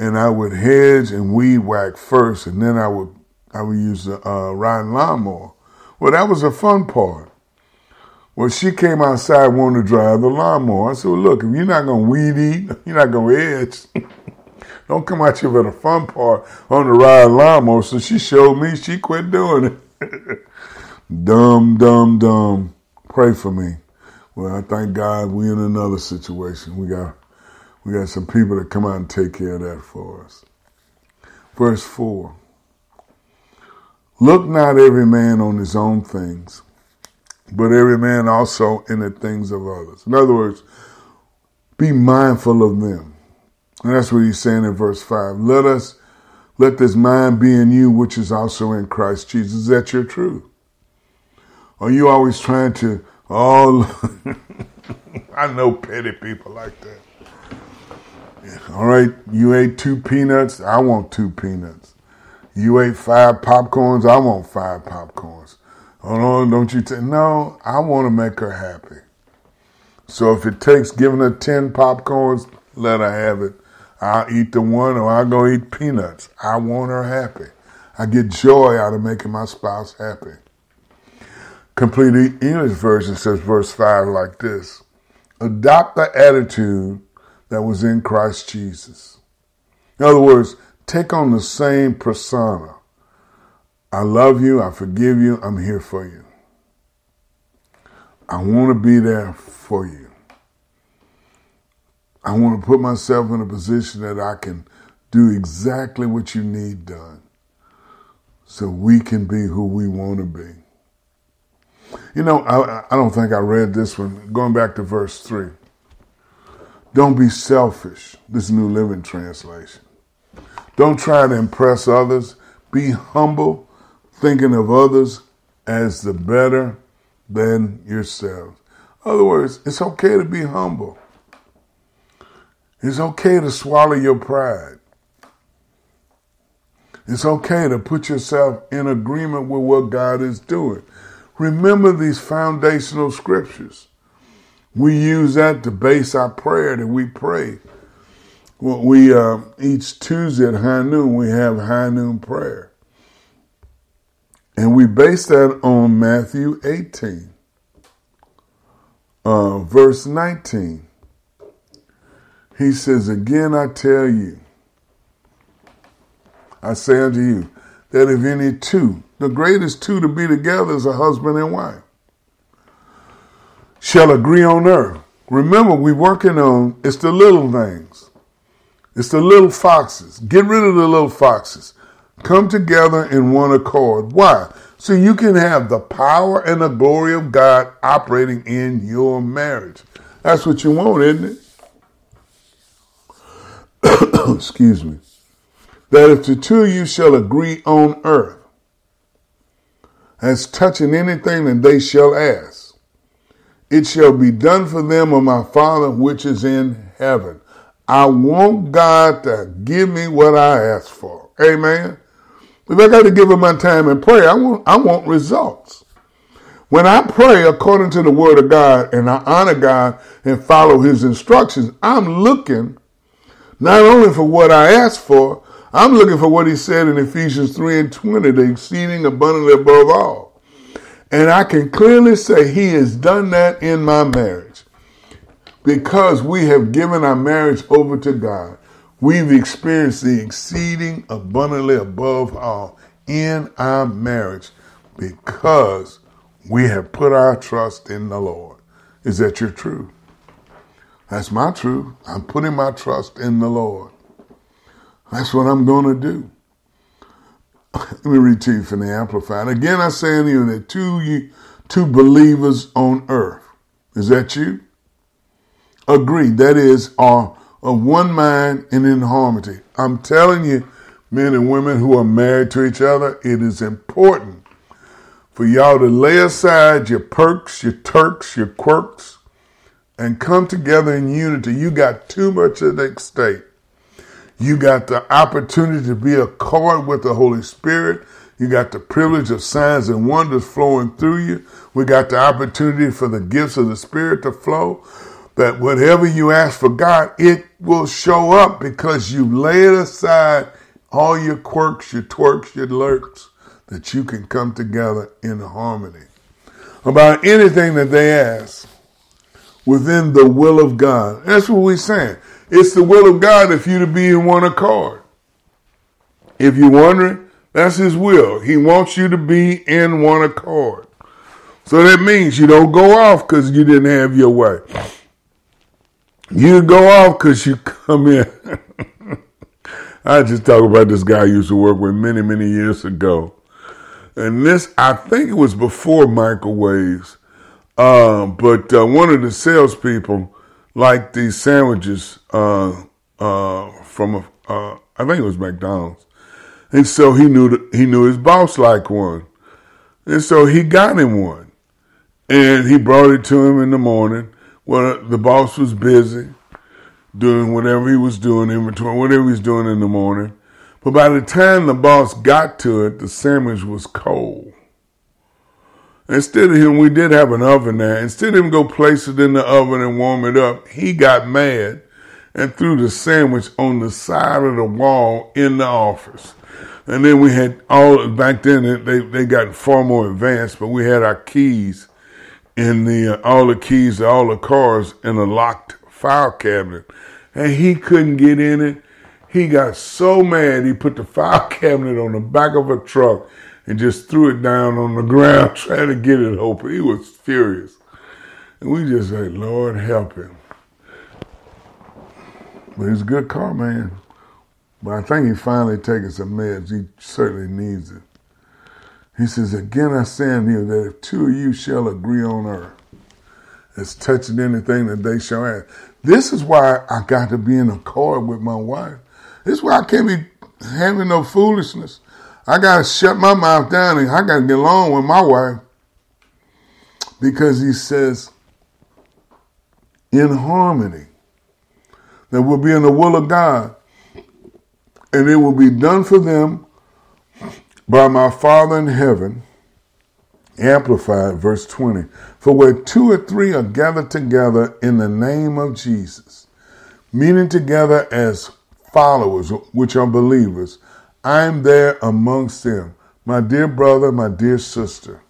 and I would hedge and weed whack first, and then I would I would use the uh, riding lawnmower. Well, that was the fun part. Well, she came outside wanting to drive the lawnmower. I said, well, look, if you're not going to weed eat, you're not to edge. Don't come out here for the fun part on the riding lawnmower. So she showed me she quit doing it. dumb, dumb, dumb. Pray for me. Well, I thank God we in another situation. We got we got some people that come out and take care of that for us. Verse 4 Look not every man on his own things, but every man also in the things of others. In other words, be mindful of them. And that's what he's saying in verse 5. Let us, let this mind be in you, which is also in Christ Jesus. Is that your truth? Are you always trying to, oh, I know petty people like that. All right, you ate two peanuts, I want two peanuts. You ate five popcorns, I want five popcorns. Oh no, don't you take no, I want to make her happy. So if it takes giving her ten popcorns, let her have it. I'll eat the one or I'll go eat peanuts. I want her happy. I get joy out of making my spouse happy. Complete English version says verse 5 like this Adopt the attitude that was in Christ Jesus. In other words, take on the same persona I love you. I forgive you. I'm here for you. I want to be there for you. I want to put myself in a position that I can do exactly what you need done so we can be who we want to be. You know, I, I don't think I read this one. Going back to verse 3. Don't be selfish. This New Living Translation. Don't try to impress others. Be humble, thinking of others as the better than yourselves. In other words, it's okay to be humble. It's okay to swallow your pride. It's okay to put yourself in agreement with what God is doing. Remember these foundational scriptures. We use that to base our prayer that we pray. We uh, each Tuesday at high noon we have high noon prayer, and we base that on Matthew 18, uh, verse 19. He says, "Again I tell you, I say unto you, that if any two, the greatest two to be together is a husband and wife, shall agree on earth. Remember, we're working on it's the little things. It's the little foxes. Get rid of the little foxes. Come together in one accord. Why? So you can have the power and the glory of God operating in your marriage. That's what you want, isn't it? Excuse me that if the two of you shall agree on earth as touching anything that they shall ask, it shall be done for them of my Father which is in heaven. I want God to give me what I ask for. Amen. If I got to give him my time and pray, I want, I want results. When I pray according to the word of God and I honor God and follow his instructions, I'm looking not only for what I ask for, I'm looking for what he said in Ephesians 3 and 20, the exceeding abundantly above all. And I can clearly say he has done that in my marriage. Because we have given our marriage over to God, we've experienced the exceeding abundantly above all in our marriage because we have put our trust in the Lord. Is that your truth? That's my truth. I'm putting my trust in the Lord. That's what I'm going to do. Let me read to you from the Amplified. Again, I say unto you that two, you, two believers on earth, is that you? Agree, that is, are of one mind and in harmony. I'm telling you, men and women who are married to each other, it is important for y'all to lay aside your perks, your turks, your quirks, and come together in unity. You got too much at stake. You got the opportunity to be a card with the Holy Spirit. You got the privilege of signs and wonders flowing through you. We got the opportunity for the gifts of the Spirit to flow. That whatever you ask for God, it will show up because you laid aside all your quirks, your twerks, your lurks, that you can come together in harmony about anything that they ask within the will of God. That's what we're saying. It's the will of God if you to be in one accord. If you're wondering, that's His will. He wants you to be in one accord. So that means you don't go off because you didn't have your way. You go off because you come in. I just talk about this guy I used to work with many, many years ago. And this, I think it was before microwaves. Uh, but uh, one of the salespeople like these sandwiches uh, uh, from a, uh, I think it was McDonald's, and so he knew that he knew his boss liked one, and so he got him one, and he brought it to him in the morning. Well, the boss was busy doing whatever he was doing, inventory, whatever he was doing in the morning. But by the time the boss got to it, the sandwich was cold. Instead of him, we did have an oven there. Instead of him go place it in the oven and warm it up, he got mad and threw the sandwich on the side of the wall in the office. And then we had all back then they they got far more advanced, but we had our keys in the uh, all the keys to all the cars in a locked file cabinet, and he couldn't get in it. He got so mad he put the file cabinet on the back of a truck and just threw it down on the ground trying to get it open. He was furious. And we just said, Lord, help him. But he's a good car man. But I think he finally taking some meds. He certainly needs it. He says, Again I say unto you that if two of you shall agree on earth, as touching anything that they shall ask. This is why I got to be in accord with my wife. This is why I can't be having no foolishness. I got to shut my mouth down and I got to get along with my wife. Because he says, in harmony, that will be in the will of God. And it will be done for them by my Father in heaven. Amplified, verse 20. For where two or three are gathered together in the name of Jesus, meeting together as followers, which are believers, I am there amongst them. My dear brother, my dear sister,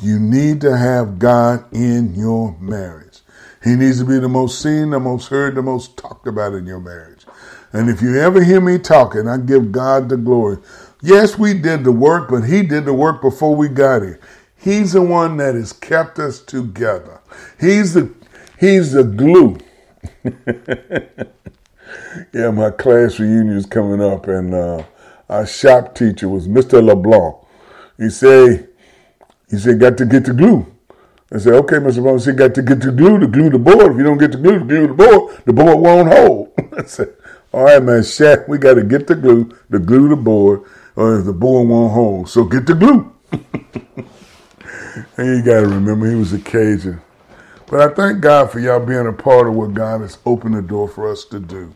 you need to have God in your marriage. He needs to be the most seen, the most heard, the most talked about in your marriage. And if you ever hear me talking, I give God the glory. Yes, we did the work, but He did the work before we got here. He's the one that has kept us together. He's the He's the glue. yeah, my class reunion is coming up, and uh, our shop teacher was Mr. LeBlanc. He said, he said, got to get the glue. I said, okay, Mr. LeBlanc, he got to get the glue to glue the board. If you don't get the glue to glue the board, the board won't hold. I said, all right, man, Shaq, we got to get the glue to glue the board, or the board won't hold. So get the glue. and you got to remember, he was a Cajun. But I thank God for y'all being a part of what God has opened the door for us to do.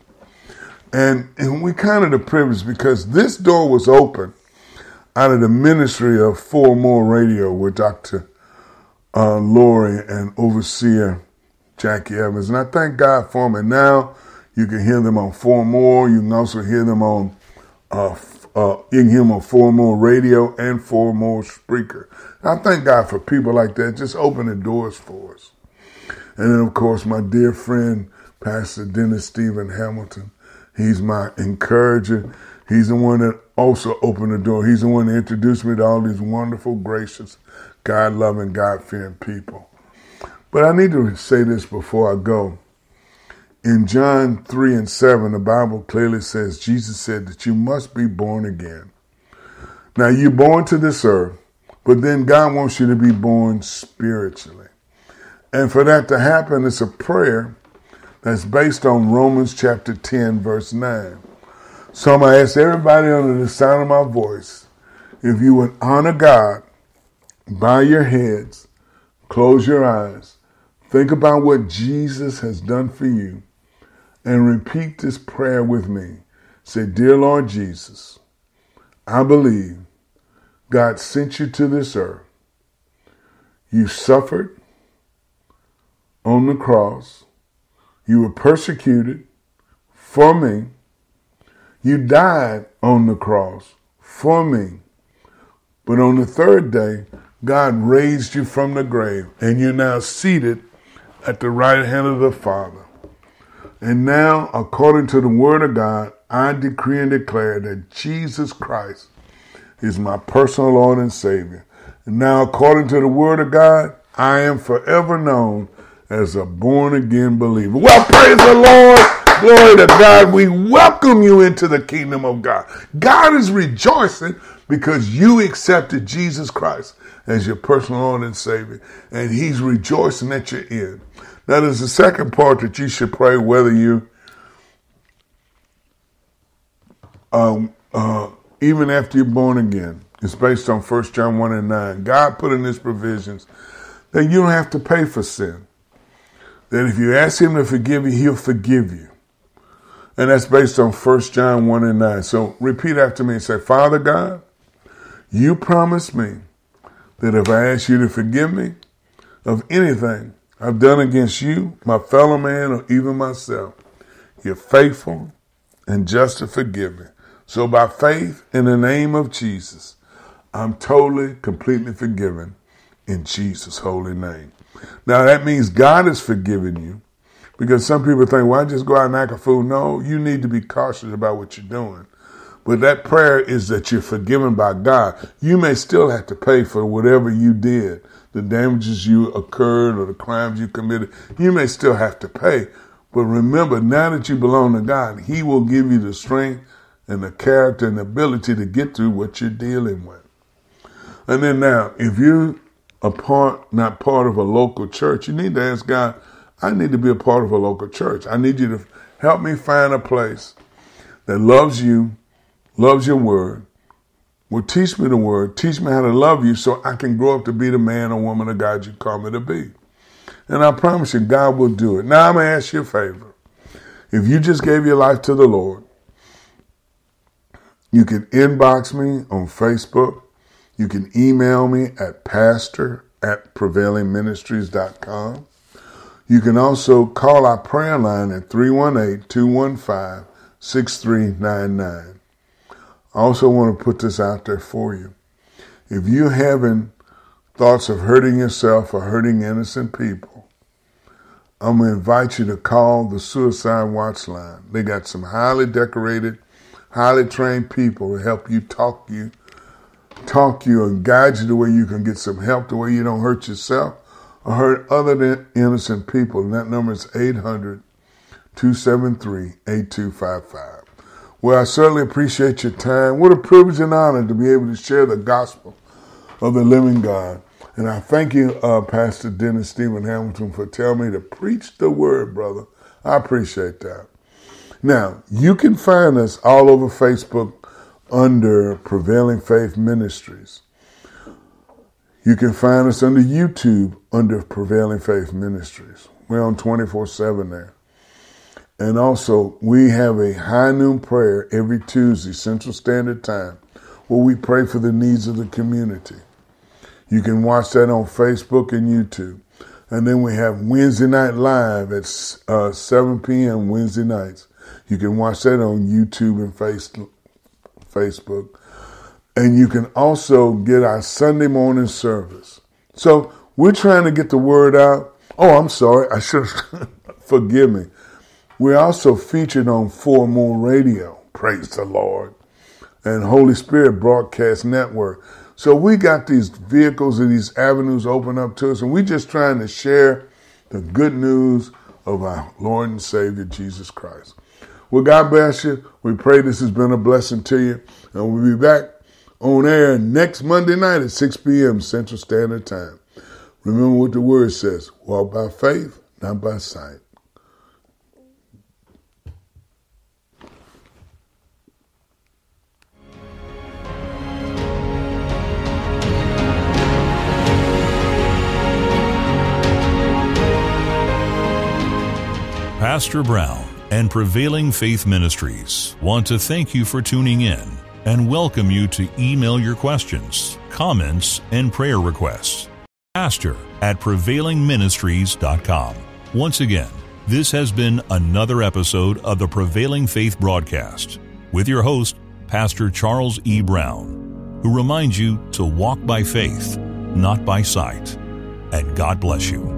And, and we counted the privilege because this door was open out of the ministry of Four More Radio with Dr. Uh, Lori and overseer Jackie Evans. And I thank God for them. And now you can hear them on Four More. You can also hear them on, uh, uh, you can hear them on Four More Radio and Four More Spreaker. I thank God for people like that, just opening doors for us. And then, of course, my dear friend, Pastor Dennis Stephen Hamilton. He's my encourager. He's the one that also opened the door. He's the one that introduced me to all these wonderful, gracious, God loving, God fearing people. But I need to say this before I go. In John 3 and 7, the Bible clearly says, Jesus said that you must be born again. Now, you're born to this earth, but then God wants you to be born spiritually. And for that to happen, it's a prayer that's based on Romans chapter 10, verse 9. So I'm going to ask everybody under the sound of my voice if you would honor God, bow your heads, close your eyes, think about what Jesus has done for you, and repeat this prayer with me. Say, Dear Lord Jesus, I believe God sent you to this earth. You suffered on the cross you were persecuted for me. You died on the cross for me. But on the third day, God raised you from the grave, and you're now seated at the right hand of the Father. And now, according to the Word of God, I decree and declare that Jesus Christ is my personal Lord and Savior. And now, according to the Word of God, I am forever known as a born again believer. Well, praise the Lord. Glory to God. We welcome you into the kingdom of God. God is rejoicing because you accepted Jesus Christ as your personal Lord and Savior, and He's rejoicing that you're in. Now, there's the second part that you should pray whether you, um, uh, even after you're born again. It's based on 1 John 1 and 9. God put in His provisions that you don't have to pay for sin that if you ask him to forgive you, he'll forgive you. And that's based on 1 John 1 and 9. So repeat after me and say, Father God, you promised me that if I ask you to forgive me of anything I've done against you, my fellow man, or even myself, you're faithful and just to forgive me. So by faith in the name of Jesus, I'm totally, completely forgiven in Jesus' holy name. Now that means God has forgiven you. Because some people think, well, I just go out and act a fool. No, you need to be cautious about what you're doing. but that prayer is that you're forgiven by God. You may still have to pay for whatever you did, the damages you occurred or the crimes you committed. You may still have to pay. But remember, now that you belong to God, He will give you the strength and the character and the ability to get through what you're dealing with. And then now, if you are part, not part of a local church, you need to ask God, I need to be a part of a local church. I need you to help me find a place that loves you, loves your word, will teach me the word, teach me how to love you so I can grow up to be the man or woman of God you call me to be. And I promise you, God will do it. Now I'm going to ask you a favor. If you just gave your life to the Lord, you can inbox me on Facebook. You can email me at pastor at prevailingministries.com. You can also call our prayer line at 318 215 6399. I also want to put this out there for you. If you're having thoughts of hurting yourself or hurting innocent people, I'm going to invite you to call the Suicide Watch line. They got some highly decorated, highly trained people to help you talk you, talk you and guide you the way you can get some help the way you don't hurt yourself or hurt other than innocent people. And that number is 800 273 8255. Well, I certainly appreciate your time. What a privilege and honor to be able to share the gospel of the living God. And I thank you, uh, Pastor Dennis Stephen Hamilton, for telling me to preach the word, brother. I appreciate that. Now, you can find us all over Facebook under Prevailing Faith Ministries. You can find us under YouTube under Prevailing Faith Ministries. We're on 24 7 there. And also, we have a high noon prayer every Tuesday, Central Standard Time, where we pray for the needs of the community. You can watch that on Facebook and YouTube. And then we have Wednesday Night Live at uh, 7 p.m. Wednesday nights. You can watch that on YouTube and face, Facebook. And you can also get our Sunday morning service. So we're trying to get the word out. Oh, I'm sorry. I should forgive me. We're also featured on Four Moon Radio. Praise the Lord. And Holy Spirit Broadcast Network. So we got these vehicles and these avenues open up to us, and we're just trying to share the good news of our Lord and Savior Jesus Christ. Well, God bless you. We pray this has been a blessing to you, and we'll be back on air next Monday night at 6 p.m. Central Standard Time. Remember what the word says walk by faith, not by sight. Pastor Brown and Prevailing Faith Ministries want to thank you for tuning in and welcome you to email your questions, comments, and prayer requests. Pastor at prevailingministries.com. Once again, this has been another episode of the Prevailing Faith broadcast with your host, Pastor Charles E. Brown, who reminds you to walk by faith, not by sight. And God bless you.